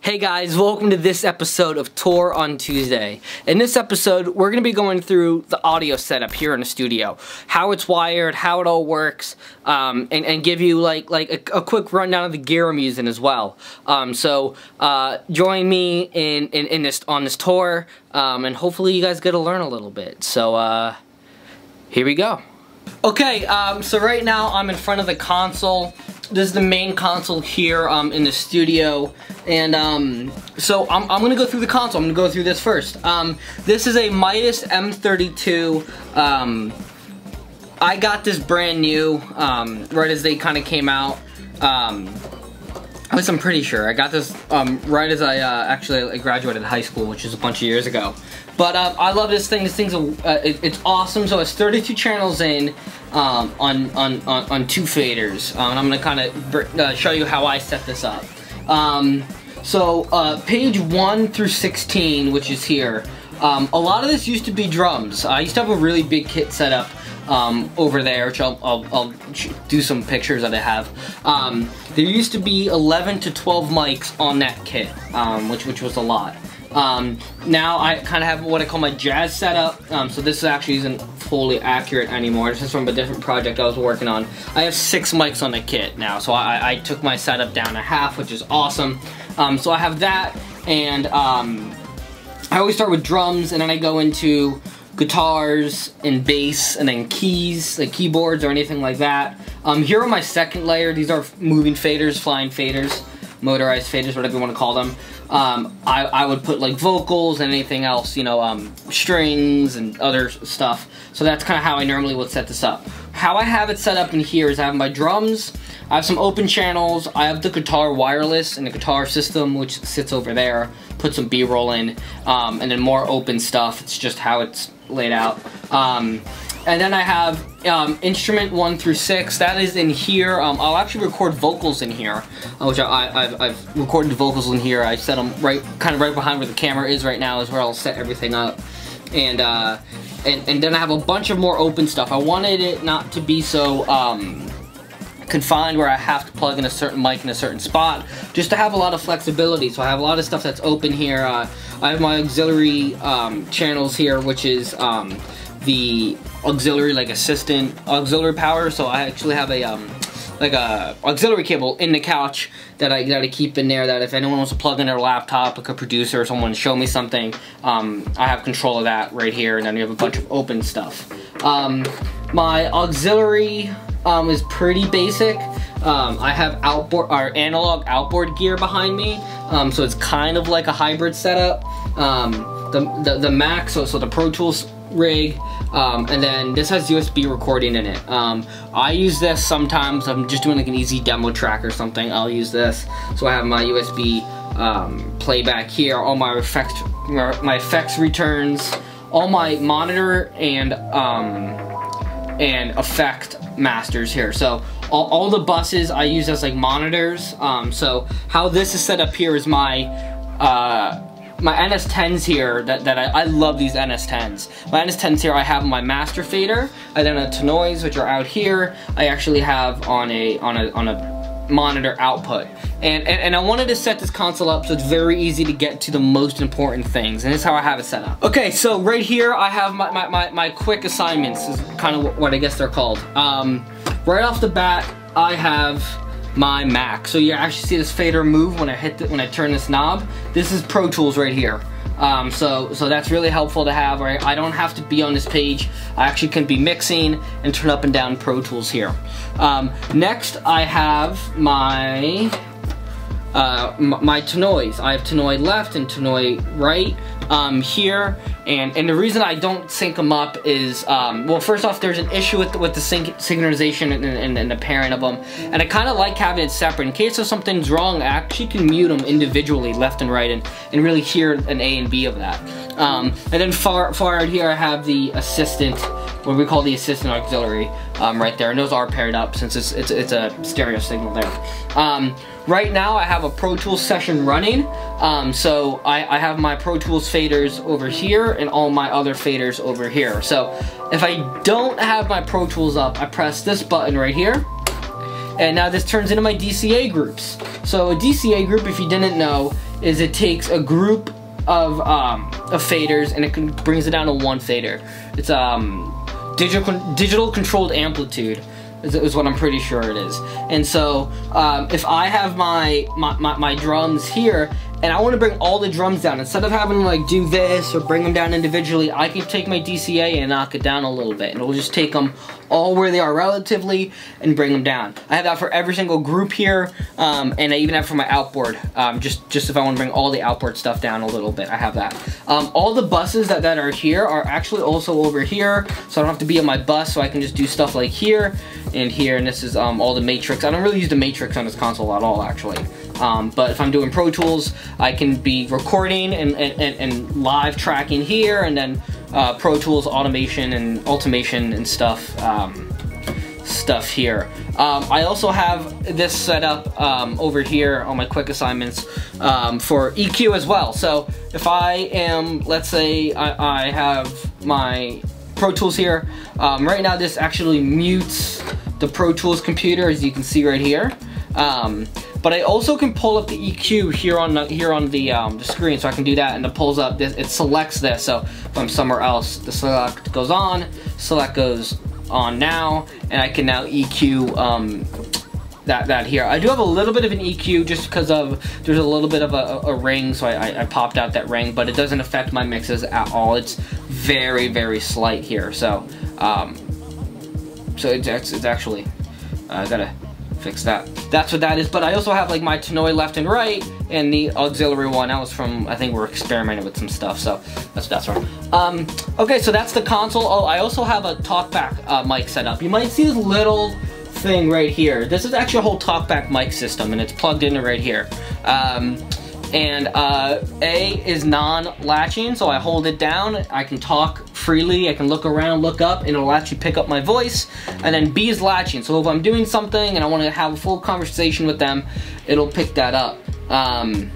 Hey guys, welcome to this episode of Tour on Tuesday. In this episode, we're going to be going through the audio setup here in the studio, how it's wired, how it all works, um, and, and, give you like like a, a, quick rundown of the gear I'm using as well. Um, so uh, join me in, in, in, this on this tour, um, and hopefully you guys get to learn a little bit. So uh, here we go. Okay, um, so right now I'm in front of the console this is the main console here um, in the studio. And um, so I'm, I'm, gonna go through the console. I'm gonna go through this first. Um, this is a Midas M32. Um, I got this brand new um, right as they kind of came out. Um, at least I'm pretty sure. I got this right as I uh, actually graduated high school, which is a bunch of years ago. But uh, I love this thing. This thing's a, uh, it, it's awesome. So it's 32 channels in um, on, on, on, on, two faders. Um, and I'm going to kind of uh, show you how I set this up. Um, so uh, page 1 through 16, which is here, um, a lot of this used to be drums. I used to have a really big kit set up um, over there, which I'll, I'll, I'll, do some pictures that I have. Um, there used to be 11 to 12 mics on that kit, um, which, which was a lot. Um, now I kind of have what I call my jazz setup. Um, so this actually isn't fully accurate anymore. This is from a different project I was working on. I have six mics on the kit now. So I, I took my setup down a half, which is awesome. Um, so I have that and I always start with drums and then I go into guitars and bass and then keys, like keyboards or anything like that. Um, here are my second layer. These are moving faders, flying faders, motorized faders, whatever you want to call them um, I, I would put like vocals and anything else, you know, um, strings and other stuff. So that's kind of how I normally would set this up. How I have it set up in here is I have my drums, I have some open channels, I have the guitar wireless and the guitar system which sits over there, put some b-roll in, um, and then more open stuff. It's just how it's laid out. Um, and then I have um, instrument one through six. That is in here. Um, I'll actually record vocals in here, uh, which I, have recorded vocals in here. I set them right, kind of right behind where the camera is right now is where I'll set everything up. And, uh, and, and then I have a bunch of more open stuff. I wanted it not to be so, um, confined where I have to plug in a certain mic in a certain spot, just to have a lot of flexibility. So I have a lot of stuff that's open here. Uh, I have my auxiliary um, channels here, which is um, the auxiliary like assistant auxiliary power. So I actually have a um, like a auxiliary cable in the couch that I got to keep in there that if anyone wants to plug in their laptop like a producer or someone show me something um, I have control of that right here. And then you have a bunch of open stuff. Um, my auxiliary um, is pretty basic. Um, I have outboard or analog outboard gear behind me. Um, so it's kind of like a hybrid setup. Um, the, the, the Mac so, so the Pro Tools rig um, and then this has USB recording in it. Um, I use this sometimes. I'm just doing like an easy demo track or something. I'll use this. So I have my USB um, playback here. All my effects my effects returns. All my monitor and um, and effect masters here. So all, all, the buses I use as like monitors. Um, so how this is set up here is my uh, my NS10s here, that, that I, I love these NS10s. My NS10s here, I have my master fader, and then a Tannoys, which are out here, I actually have on a, on a, on a monitor output. And, and, and, I wanted to set this console up so it's very easy to get to the most important things. And this is how I have it set up. Okay, so right here I have my, my, my, my quick assignments, is kind of what I guess they're called. Um, right off the bat, I have my Mac. So you actually see this fader move when I hit the, when I turn this knob. This is Pro Tools right here. Um, so, so that's really helpful to have, right? I don't have to be on this page. I actually can be mixing and turn up and down Pro Tools here. Um, next, I have my uh, my Tannoys. I have Tannoy left and Tannoy right um, here. And, and the reason I don't sync them up is, um, well, first off, there's an issue with, with the sync synchronization and, and, and, the pairing of them. And I kind of like having it separate. In case if something's wrong, I actually can mute them individually, left and right, and, and really hear an A and B of that. Um, and then far, far out here, I have the assistant, what we call the assistant auxiliary, um, right there. And those are paired up since it's, it's, it's a stereo signal there. Um, right now, I have a Pro Tools session running. Um, so I, I have my Pro Tools faders over here and all my other faders over here. So if I don't have my Pro Tools up, I press this button right here And now this turns into my DCA groups. So a DCA group, if you didn't know, is it takes a group of, um, of faders and it brings it down to one fader. It's um, digital, digital controlled amplitude is, what I'm pretty sure it is. And so um, if I have my, my, my, my drums here and I want to bring all the drums down. Instead of having to like do this or bring them down individually, I can take my DCA and knock it down a little bit. And it'll just take them all where they are relatively and bring them down. I have that for every single group here, um, and I even have for my outboard, um, just, just if I want to bring all the outboard stuff down a little bit, I have that. Um, all the buses that, that are here are actually also over here, so I don't have to be on my bus, so I can just do stuff like here and here, and this is um, all the matrix. I don't really use the matrix on this console at all, actually. Um, but if I'm doing Pro Tools, I can be recording and, and, and live tracking here, and then uh, Pro Tools automation and automation and stuff. Um, stuff here. Um, I also have this set up um, over here on my quick assignments um, for EQ as well. So if I am, let's say I, I have my Pro Tools here. Um, right now this actually mutes the Pro Tools computer as you can see right here. But I also can pull up the EQ here on the, here on the, um, the screen, so I can do that, and it pulls up this. It selects this. So if I'm somewhere else, the select goes on, select goes on now, and I can now EQ um, that that here. I do have a little bit of an EQ just because of there's a little bit of a, a ring, so I, I, popped out that ring, but it doesn't affect my mixes at all. It's very very slight here, so um, so it's, it's actually I uh, gotta fix that. That's what that is, but I also have like my Tannoy left and right, and the auxiliary one, that was from, I think we're experimenting with some stuff, so that's that's from. Um, okay, so that's the console. Oh, I also have a TalkBack uh, mic set up. You might see this little thing right here. This is actually a whole TalkBack mic system, and it's plugged in right here. Um, and uh, A is non-latching, so I hold it down, I can talk freely, I can look around, look up, and it'll actually pick up my voice. And then B is latching, so if I'm doing something and I want to have a full conversation with them, it'll pick that up. Um,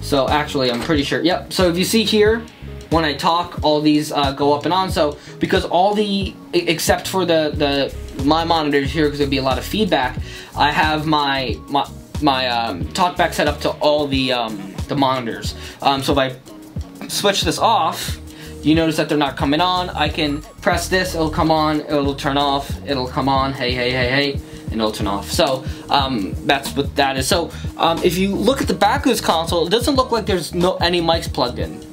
so actually, I'm pretty sure, yep, so if you see here, when I talk, all these uh, go up and on. So because all the, except for the, the my monitors here, because there'd be a lot of feedback, I have my, my my um, TalkBack set up to all the, um, the monitors. Um, so if I switch this off, you notice that they're not coming on. I can press this, it'll come on, it'll turn off, it'll come on, hey, hey, hey, hey, and it'll turn off. So um, that's what that is. So um, if you look at the back of this console, it doesn't look like there's no any mics plugged in.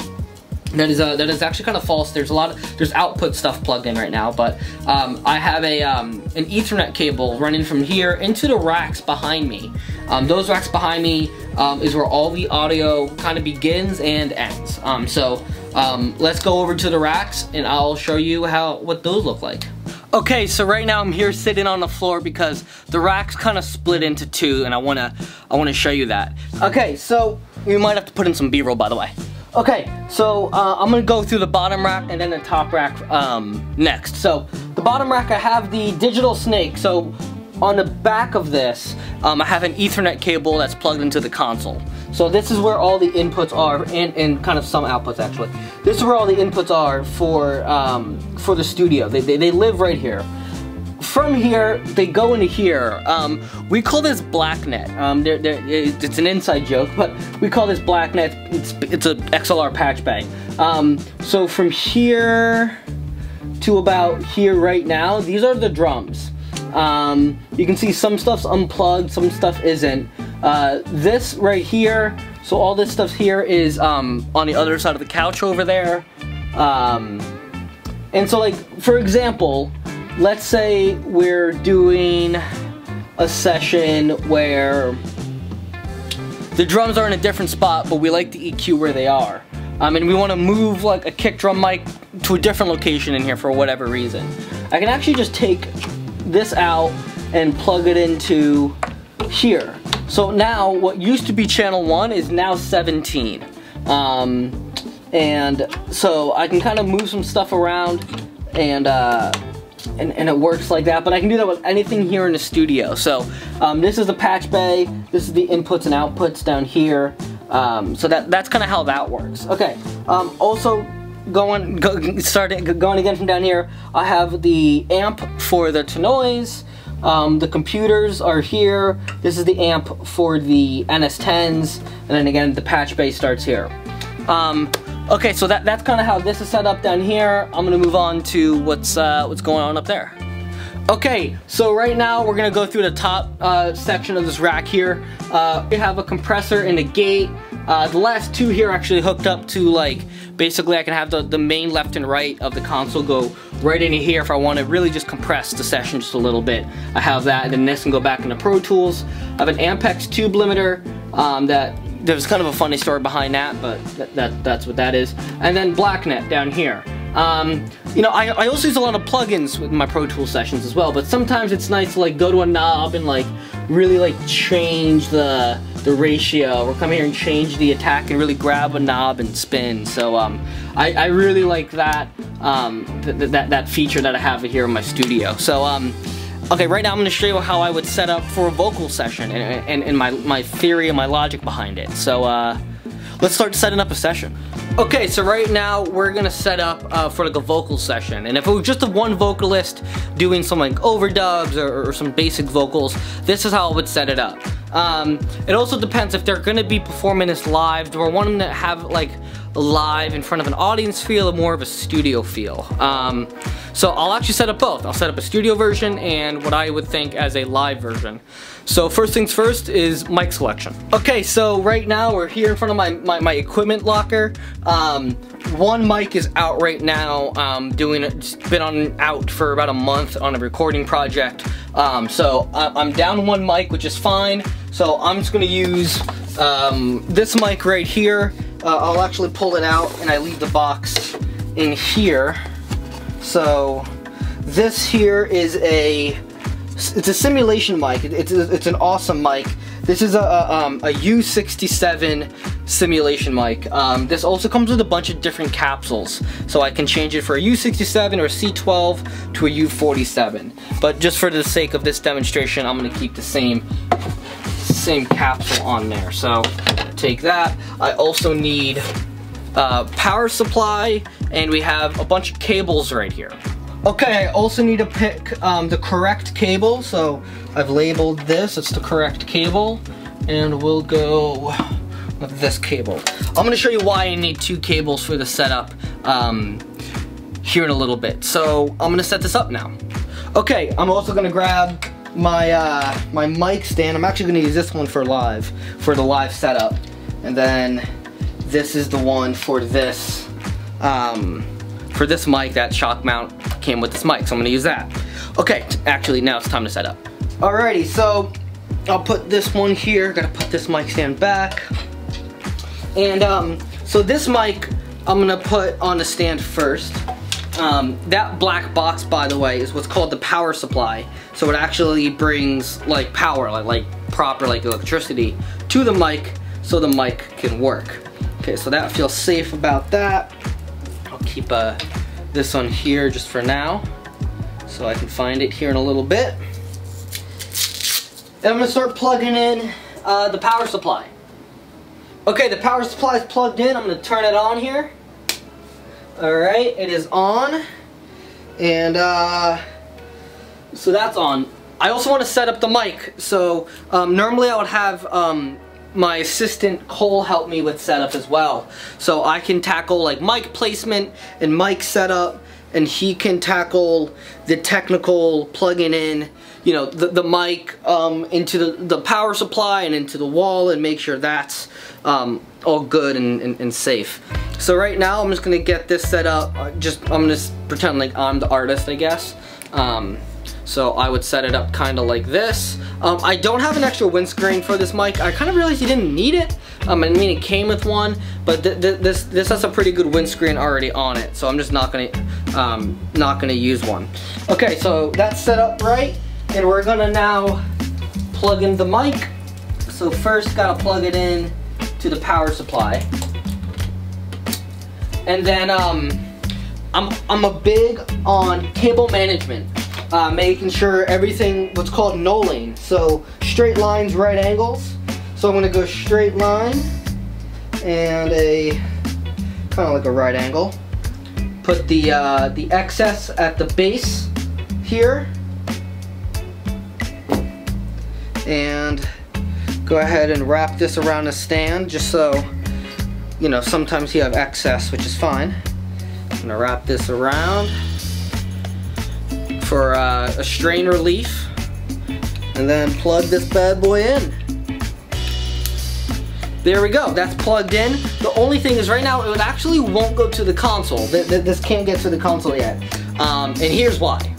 That is, uh, that is actually kind of false. There's a lot of, there's output stuff plugged in right now, but um, I have a, um, an ethernet cable running from here into the racks behind me. Um, those racks behind me um, is where all the audio kind of begins and ends. Um, so um, let's go over to the racks and I'll show you how what those look like. Okay, so right now I'm here sitting on the floor because the racks kind of split into two and I wanna I wanna show you that. Okay, so we might have to put in some B-roll by the way. Okay, so uh, I'm gonna go through the bottom rack and then the top rack um, next. So the bottom rack, I have the digital snake. So on the back of this, um, I have an ethernet cable that's plugged into the console. So this is where all the inputs are, and, and kind of some outputs actually. This is where all the inputs are for, um, for the studio. They, they, they live right here from here, they go into here. Um, we call this blacknet. Um, they're, they're, it's an inside joke, but we call this blacknet. It's it's a XLR patch bay. Um, so from here to about here right now, these are the drums. Um, you can see some stuff's unplugged, some stuff isn't. Uh, this right here, so all this stuff here is um, on the other side of the couch over there. Um, and so like, for example, let's say we're doing a session where the drums are in a different spot, but we like the EQ where they are. Um, and we want to move like a kick drum mic to a different location in here for whatever reason. I can actually just take this out and plug it into here. So now what used to be channel 1 is now 17. Um, and so I can kind of move some stuff around and uh, and, and it works like that. But I can do that with anything here in the studio. So um, this is the patch bay. This is the inputs and outputs down here. Um, so that that's kind of how that works. Okay. Um, also going go, starting going again from down here. I have the amp for the Tannoys. Um, the computers are here. This is the amp for the NS10s, and then again, the patch bay starts here. Um, okay, so that, that's kind of how this is set up down here. I'm gonna move on to what's, uh, what's going on up there. Okay, so right now we're gonna go through the top uh, section of this rack here. Uh, we have a compressor and a gate. Uh, the last two here actually hooked up to like, basically I can have the, the main left and right of the console go right into here if I want to really just compress the session just a little bit. I have that and then this can go back into Pro Tools. I have an Ampex tube limiter um, that there's kind of a funny story behind that, but that, that that's what that is. And then Blacknet down here. Um, you know, I, I also use a lot of plugins with my Pro Tools sessions as well, but sometimes it's nice to like go to a knob and like really like change the the ratio or come here and change the attack and really grab a knob and spin. So um, I, I really like that, um, th that, that feature that I have here in my studio. So um, Okay, right now I'm to show you how I would set up for a vocal session and, and, and my, my theory and my logic behind it. So uh, let's start setting up a session. Okay, so right now we're gonna set up uh, for like a vocal session. And if it was just a one vocalist doing some like overdubs or, or some basic vocals, this is how I would set it up. Um, it also depends if they're gonna be performing this live. Do I want them to have like live in front of an audience feel or more of a studio feel? Um, so I'll actually set up both. I'll set up a studio version and what I would think as a live version. So first things first is mic selection. Okay, so right now we're here in front of my, my, my equipment locker. Um, one mic is out right now, um, doing it's been on out for about a month on a recording project. Um, so I, am down one mic, which is fine. So I'm just gonna use um, this mic right here. Uh, I'll actually pull it out and I leave the box in here. So this here is a it's a simulation mic. It's it's an awesome mic. This is a, a, um, a U67 simulation mic. Um, this also comes with a bunch of different capsules, so I can change it for a U67 or a C12 to a U47. But just for the sake of this demonstration, I'm gonna keep the same same capsule on there. So take that. I also need uh, power supply, and we have a bunch of cables right here. Okay, I also need to pick um, the correct cable, so I've labeled this, it's the correct cable, and we'll go with this cable. I'm gonna show you why I need two cables for the setup um, here in a little bit. So I'm gonna set this up now. Okay, I'm also gonna grab my uh, my mic stand. I'm actually gonna use this one for live, for the live setup. And then this is the one for this, um, for this mic, that shock mount came with this mic, so I'm gonna use that. Okay, actually now it's time to set up. Alrighty, so I'll put this one here, gotta put this mic stand back. And um, so this mic I'm gonna put on the stand first. Um, that black box, by the way, is what's called the power supply. So it actually brings like power, like, like proper like electricity to the mic so the mic can work. Okay, so that feels safe about that. I'll keep uh, this one here just for now so I can find it here in a little bit. And I'm gonna start plugging in uh, the power supply. Okay, the power supply is plugged in. I'm gonna turn it on here. Alright, it is on. And uh, so that's on. I also want to set up the mic. So um, normally I would have um, my assistant Cole help me with setup as well. So I can tackle like mic placement and mic setup and he can tackle the technical plugging in you know the, the mic um, into the, the power supply and into the wall and make sure that's um, all good and, and, and, safe. So right now I'm just gonna get this set up just I'm gonna pretend like I'm the artist I guess. Um, so I would set it up kind of like this. Um, I don't have an extra windscreen for this mic. I kind of realized you didn't need it. Um, I mean, it came with one, but th th this this has a pretty good windscreen already on it. So I'm just not gonna um, not gonna use one. Okay, so that's set up right, and we're gonna now plug in the mic. So first, gotta plug it in to the power supply, and then um, I'm I'm a big on cable management uh, making sure everything, what's called knolling. So straight lines, right angles. So I'm gonna go straight line and a, kind of like a right angle. Put the, uh, the excess at the base here. And go ahead and wrap this around the stand just so, you know, sometimes you have excess, which is fine. I'm gonna wrap this around for uh, a strain relief and then plug this bad boy in. There we go, that's plugged in. The only thing is right now, it actually won't go to the console. This can't get to the console yet. Um, and here's why.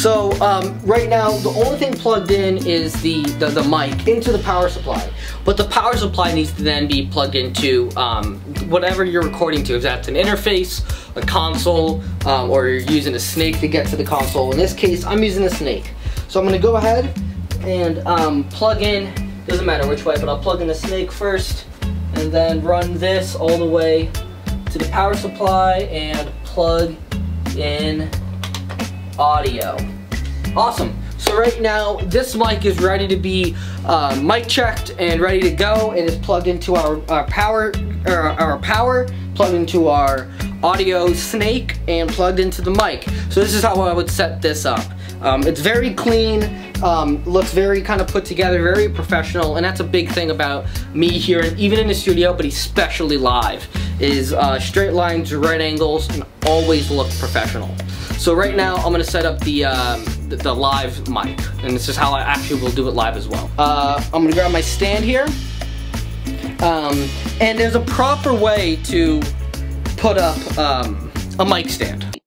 So um, right now, the only thing plugged in is the, the, the, mic into the power supply. But the power supply needs to then be plugged into um, whatever you're recording to. If that's an interface, a console, um, or you're using a snake to get to the console. In this case, I'm using a snake. So I'm gonna go ahead and um, plug in, doesn't matter which way, but I'll plug in the snake first and then run this all the way to the power supply and plug in audio. Awesome. So right now, this mic is ready to be uh, mic checked and ready to go. and is plugged into our, our power, our, our power, plugged into our audio snake, and plugged into the mic. So this is how I would set this up. Um, it's very clean, um, looks very kind of put together, very professional, and that's a big thing about me here, even in the studio, but especially live, is uh, straight lines, right angles, and always look professional. So right now, I'm gonna set up the, um, the, the, live mic, and this is how I actually will do it live as well. Uh, I'm gonna grab my stand here, um, and there's a proper way to put up um, a mic stand.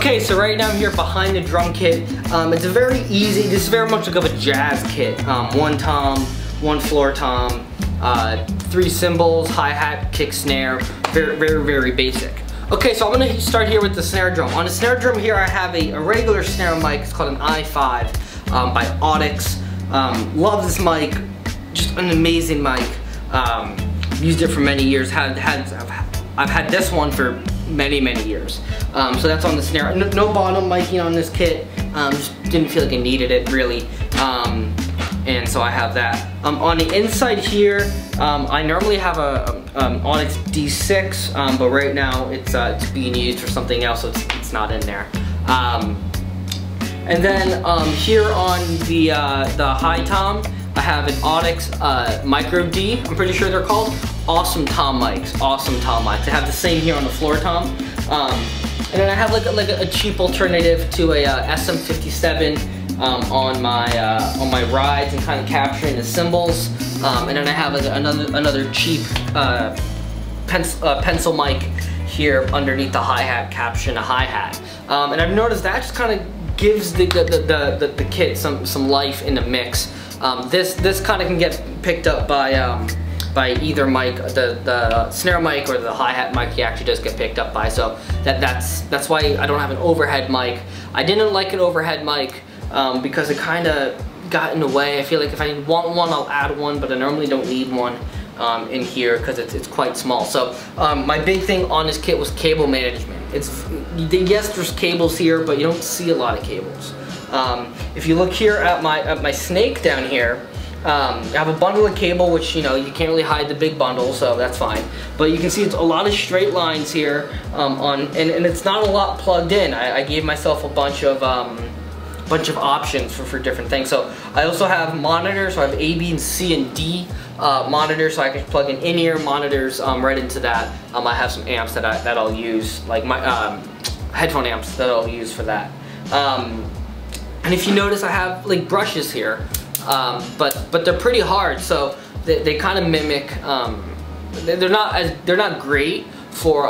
Okay, so right now I'm here behind the drum kit. Um, it's a very easy, this is very much like of a jazz kit. Um, one tom, one floor tom, uh, three cymbals, hi-hat, kick, snare, very, very, very basic. Okay, so I'm gonna start here with the snare drum. On the snare drum here, I have a, a regular snare mic. It's called an i5 um, by Audix. Um, love this mic, just an amazing mic. Um, used it for many years. Had, had, I've, I've had this one for many, many years. Um, so that's on the snare. No, no bottom miking on this kit. Um, just didn't feel like I needed it really. Um, and so I have that. Um, on the inside here, um, I normally have a, um, Audix D6, um, but right now it's, uh, it's being used for something else, so it's, it's not in there. and then here on the, uh, the high tom, I have an Audix uh, Micro D, I'm pretty sure they're called. Awesome tom mics, awesome tom mics. I have the same here on the floor tom. Um, and then I have like a, like a cheap alternative to a uh, SM57 um, on my uh, on my rides and kind of capturing the cymbals. Um, and then I have like another another cheap uh, pencil, uh, pencil mic here underneath the hi-hat caption a hi-hat. Um, and I've noticed that just kind of gives the the, the, the, the kit some, some life in the mix. Um, this this kind of can get picked up by um, by either mic, the the snare mic or the hi hat mic. He actually does get picked up by. So that that's that's why I don't have an overhead mic. I didn't like an overhead mic um, because it kind of got in the way. I feel like if I want one, I'll add one, but I normally don't need one. Um, in here because it's, it's quite small. So um, my big thing on this kit was cable management. It's yes, there's cables here, but you don't see a lot of cables. Um, if you look here at my, at my snake down here, um, I have a bundle of cable, which, you know, you can't really hide the big bundle, so that's fine. But you can see it's a lot of straight lines here, um, on, and, and it's not a lot plugged in. I, I gave myself a bunch of, um, bunch of options for, for different things. So I also have monitors, so I have A, B, and C, and D uh, monitors, so I can plug in in-ear monitors um, right into that. Um, I have some amps that, I, that I'll use, like my um, headphone amps that I'll use for that. Um, and if you notice, I have like brushes here, um, but but they're pretty hard, so they, they kind of mimic. Um, they're not as they're not great for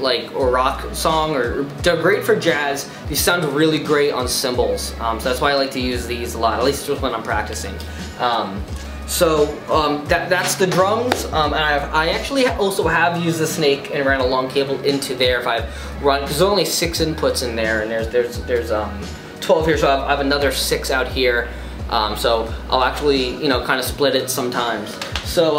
like a rock song, or they're great for jazz. These sound really great on cymbals, um, so that's why I like to use these a lot. At least just when I'm practicing. Um, so um, that, that's the drums, um, and I've, i actually also have used the snake and ran a long cable into there if I've run, because there's only six inputs in there, and there's there's there's um, 12 here, so I have, I have another six out here. Um, so I'll actually, you know, kind of split it sometimes. So,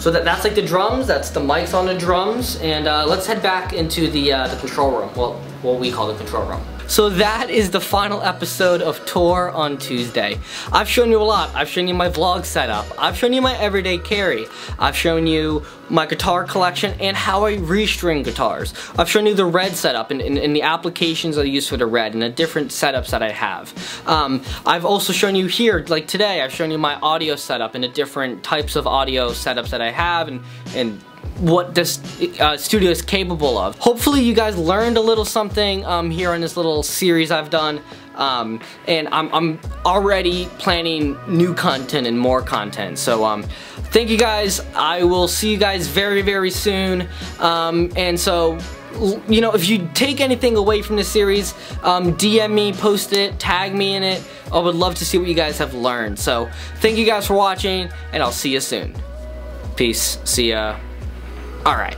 so that, that's like the drums, that's the mics on the drums, and uh, let's head back into the, uh, the control room, well, what we call the control room. So that is the final episode of Tour on Tuesday. I've shown you a lot. I've shown you my vlog setup. I've shown you my everyday carry. I've shown you my guitar collection and how I restring guitars. I've shown you the red setup and, and, and the applications I use for the red and the different setups that I have. Um, I've also shown you here, like today, I've shown you my audio setup and the different types of audio setups that I have and, and what this uh, studio is capable of. Hopefully you guys learned a little something um, here in this little series I've done. Um, and I'm, I'm, already planning new content and more content. So um, thank you guys. I will see you guys very, very soon. Um, and so you know, if you take anything away from this series, um, DM me, post it, tag me in it. I would love to see what you guys have learned. So, thank you guys for watching, and I'll see you soon. Peace. See ya. Alright.